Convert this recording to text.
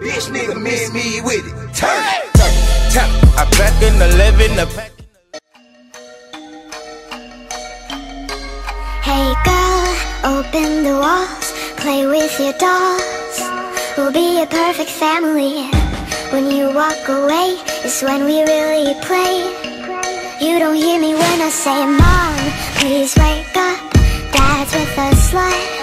Bitch nigga miss me with it. Turn it, turn it, turn. I pack in the living, the pack. Hey girl, open the walls, play with your dolls. We'll be a perfect family. When you walk away, it's when we really play. You don't hear me when I say, Mom, please wake up. Dad's with a slut.